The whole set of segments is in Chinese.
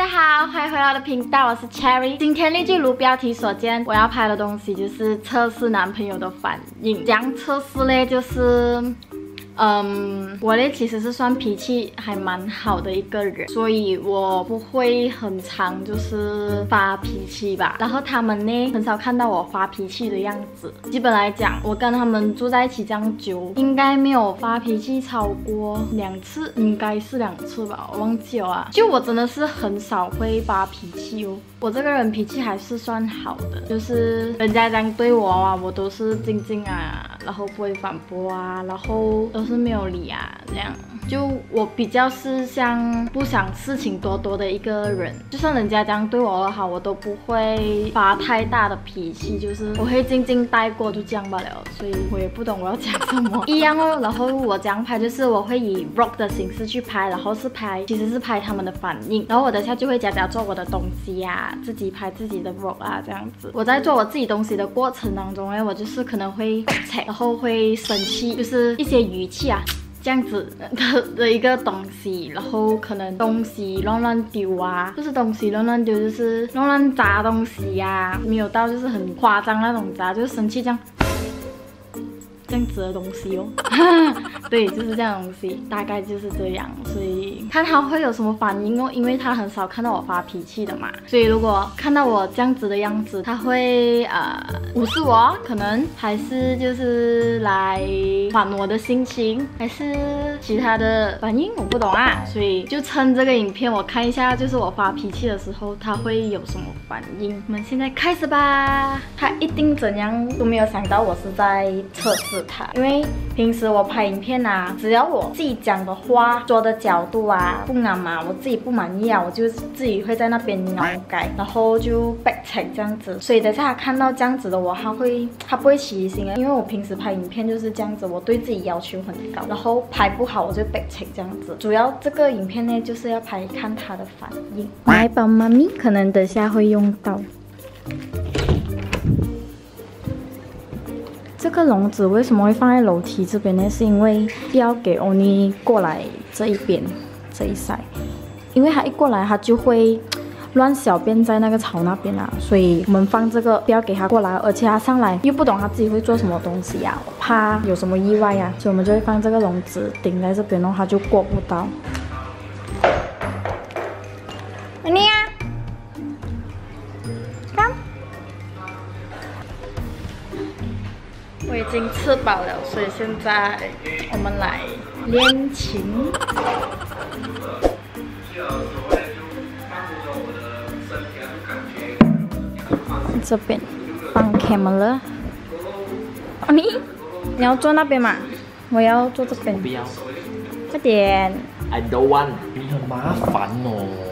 大家好，欢迎回到我的频道，我是 Cherry。今天例句如标题所见，我要拍的东西就是测试男朋友的反应。这样测试嘞，就是。嗯，我呢其实是算脾气还蛮好的一个人，所以我不会很常就是发脾气吧。然后他们呢很少看到我发脾气的样子。基本来讲，我跟他们住在一起这样久，应该没有发脾气超过两次，应该是两次吧，我忘记了啊。就我真的是很少会发脾气哦。我这个人脾气还是算好的，就是人家这样对我啊，我都是静静啊，然后不会反驳啊，然后都是没有理啊，这样。就我比较是像不想事情多多的一个人，就算人家这样对我好，我都不会发太大的脾气，就是我会静静待过就这样罢了。所以我也不懂我要讲什么 一样哦。然后我这样拍就是我会以 vlog 的形式去拍，然后是拍其实是拍他们的反应，然后我等下就会假假做我的东西呀，自己拍自己的 vlog 啊这样子。我在做我自己东西的过程当中哎，我就是可能会 然后会生气，就是一些语气啊。这样子的 的一个东西，然后可能东西乱乱丢啊，就是东西乱乱丢，就是乱乱砸东西呀，没有到就是很夸张那种砸，就是生气这样。这样子的东西哦，对，就是这样东西，大概就是这样，所以。看他会有什么反应哦，因为他很少看到我发脾气的嘛，所以如果看到我这样子的样子，他会呃无视我，可能还是就是来缓我的心情，还是其他的反应，我不懂啊，所以就趁这个影片我看一下，就是我发脾气的时候他会有什么反应。我们现在开始吧，他一定怎样都没有想到我是在测试。因为平时我拍影片啊，只要我自己讲的话、做的角度啊不啱嘛，我自己不满意啊，我就自己会在那边挠改，然后就 back check 这样子。所以等下他看到这样子的我，他会他不会起疑心啊，因为我平时拍影片就是这样子，我对自己要求很高，然后拍不好我就 back check 这样子。主要这个影片呢，就是要拍看他的反应。来宝妈咪，可能等下会用到。这个笼子为什么会放在楼梯这边呢？是因为要给欧尼过来这一边这一塞，因为他一过来他就会乱小便在那个草那边啊，所以我们放这个不要给他过来，而且他上来又不懂他自己会做什么东西呀，怕有什么意外呀，所以我们就会放这个笼子顶在这边然后他就过不到。已经吃饱了，所以现在我们来练琴。这边放 camera。你你要坐那边嘛？我要坐这边。不要。快点。I don't want。你很麻烦哦。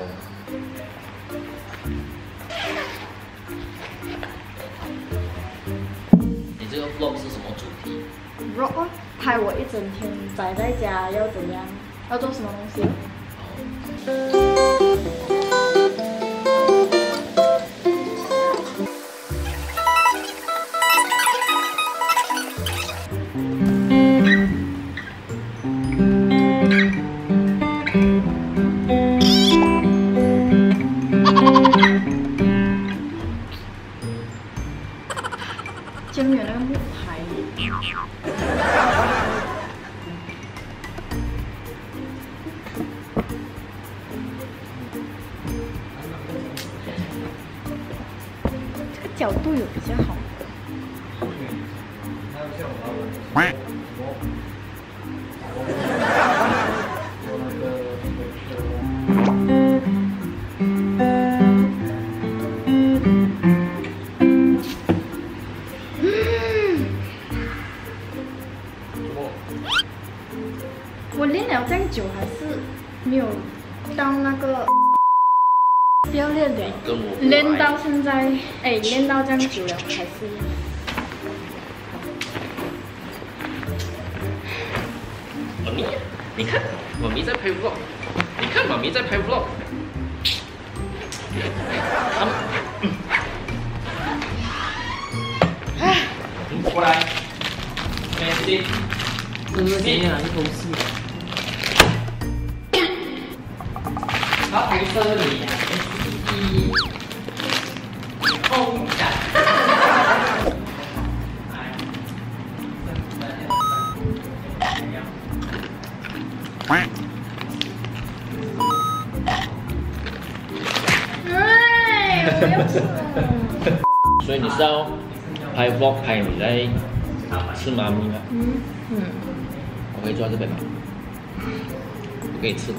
拍我一整天宅在家要怎样？要做什么东西？都有比较好。我练了这么久，还是没有到那个。不要练的，练到现在，哎，练到这样久了还是。妈咪，你看，妈咪在拍 vlog，你看妈咪在拍 vlog。哎，过来，没事，没啊，你偷戏。他拍摄你。所以你是要拍 vlog 拍你在吃妈咪吗？嗯嗯，我可以坐在这边吗？可以吃。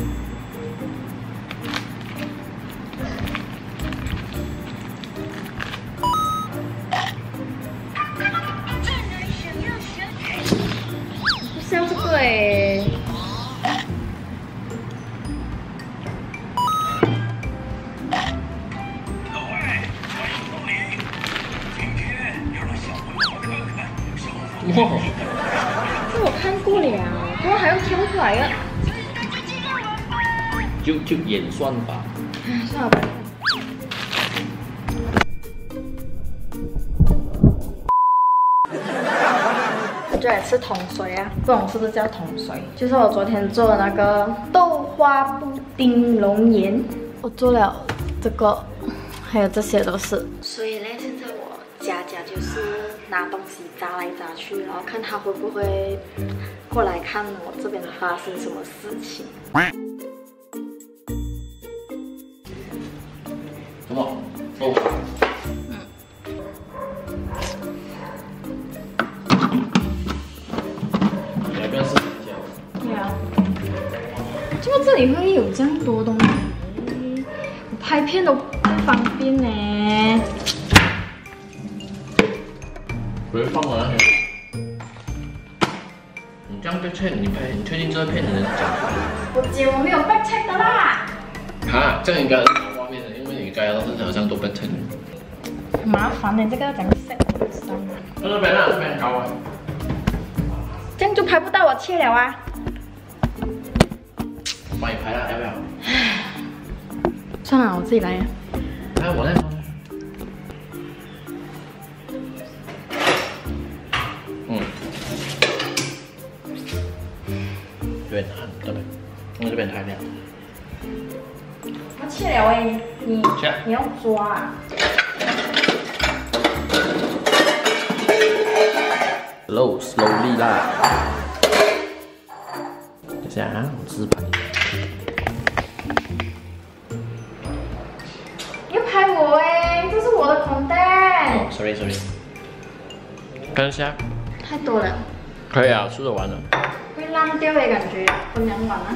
像这个哎。哇，这我看过了，怎么还要挑出来啊？就就演算法。哎，算了吧。就来吃桶水啊，不懂是不是叫桶水？就是我昨天做的那个豆花布丁龙岩，我做了这个，还有这些都是。所以呢，现在我家家就是拿东西砸来砸去，然后看他会不会过来看我这边发生什么事情。什么？豆里会有这样多东西？我拍片都不方便呢。不会放啊！你这样被 check，你拍，你确定这个片你能讲？我姐我没有 back check 的啦。哈，这样应该很好画面的，因为你刚刚是好像都被 check。麻烦呢，这个要怎么 set？那边啊，这边高啊。这样就拍不到我切了啊。我帮你拍了，要不要？算了，我自己来。哎，我来。嗯。这边很这边，因为这边太亮。我切了哎，你切你要抓啊。slow slowly 啦。等一下啊，我自拍。，sorry sorry。看一下，太多了，可以啊，吃着玩的。会烂掉的感觉，分两碗啊。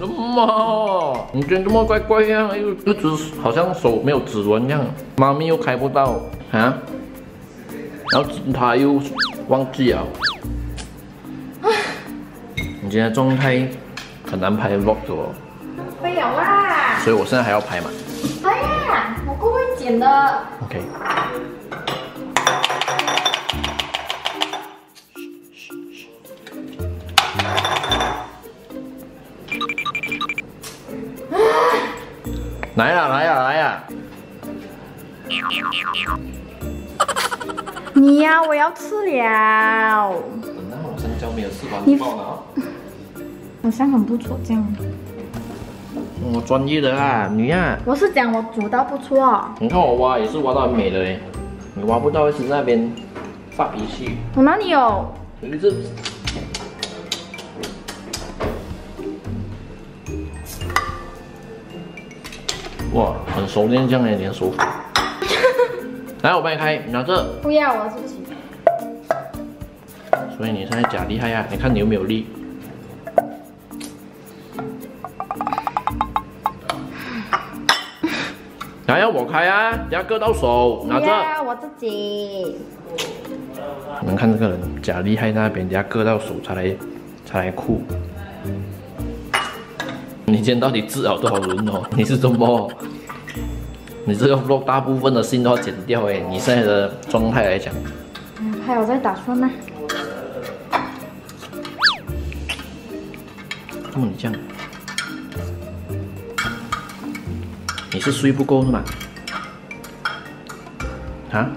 那么，你今天这么怪怪样，又又指好像手没有指纹一样，妈咪又开不到啊，然后他又忘记了。你今天状态很难拍 vlog 的哦，没有啦。所以我现在还要拍嘛。我不会剪的。OK。来呀来呀来呀！你呀、我要吃了。那我香蕉没有吃完你爆了啊！好像很不错这样。我专业的啊，你啊、我是讲我煮到不错，你看我挖也是挖到很美的嘞，你挖不到，一直在那边发脾气，我哪里有？有一只。哇，很熟练这样的你的手法。来，我帮你开，拿这。不要，我自己。所以你现在假厉害呀、你看你有没有力？要我开啊，等下割到手，拿不着。要，我自己。你们看这个人假厉害，那边人家割到手才来才来哭。你今天到底治了多少人哦？你是怎么？你这个 vlog 大部分的心都要剪掉哎，你现在的状态来讲，嗯，还有在打算吗？那么你这样？你是睡不够是吗？啊？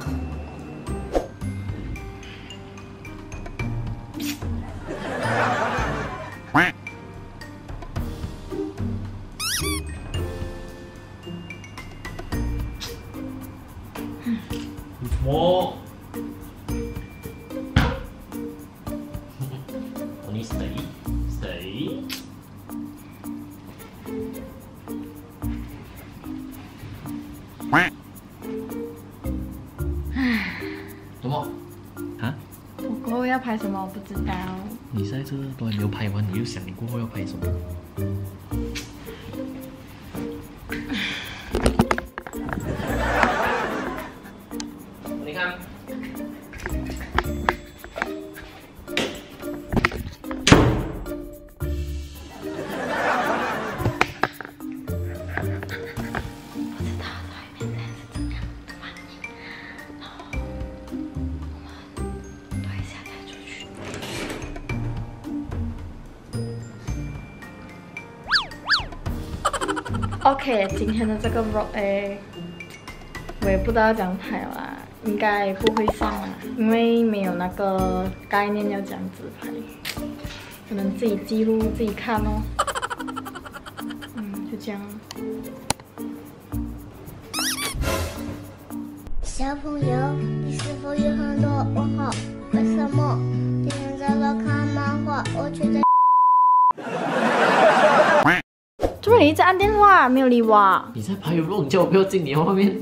我，你谁谁？拍什么？我不知道。你在这都还没有拍完，你就想你过后要拍什么？你看。OK，今天的这个 vlog 哎，我也不知道怎样拍啦，应该不会上啦，因为没有那个概念要这样子拍，可能自己记录自己看哦。嗯，就这样。小朋友，你是否有很多问号？为什么今天在那看漫画？我觉得。你一直按电话，没有理我？你在拍 vlog，你叫我不要进你画面。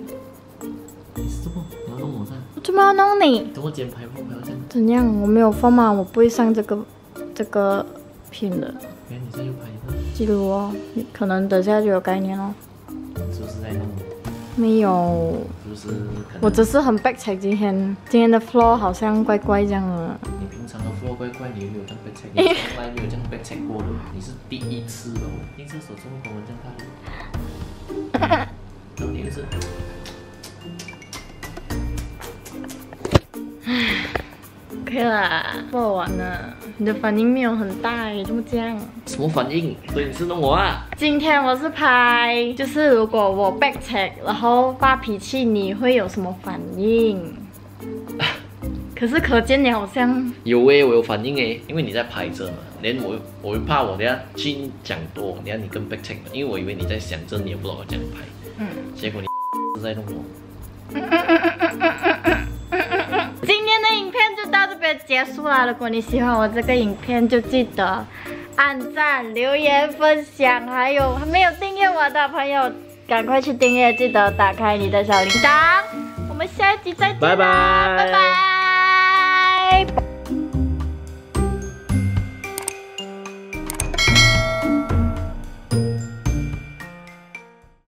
你是什么？你要弄我噻？我怎么要弄你？等我剪拍 vlog 不要这样。怎样？我没有放嘛，我不会上这个这个片的。哎，你再又拍一个。记录哦，你可能等下就有概念哦。是不是在弄？没有。就是？我只是很 back check 今天今天的 floor 好像怪怪这样的。你平常的 floor 怪怪，你有没有这样 back check？你从来没有这样 back check 过的，你是第一次哦。你这手这么跟我这样拍。重点是。OK 啦，不好玩了。你的反应没有很大哎，怎么这样？什么反应？所以你是弄我啊？今天我是拍，就是如果我 back check，然后发脾气，你会有什么反应？可是可见你好像有诶，我有反应诶，因为你在拍着嘛，连我我又怕我等下去讲多，等下你跟 back check 嘛，因为我以为你在想着，你也不知道我这样拍，嗯，结果你是 在弄我。结束了。如果你喜欢我这个影片，就记得按赞、留言、分享，还有还没有订阅我的朋友，赶快去订阅，记得打开你的小铃铛。我们下一集再见，拜拜，拜拜。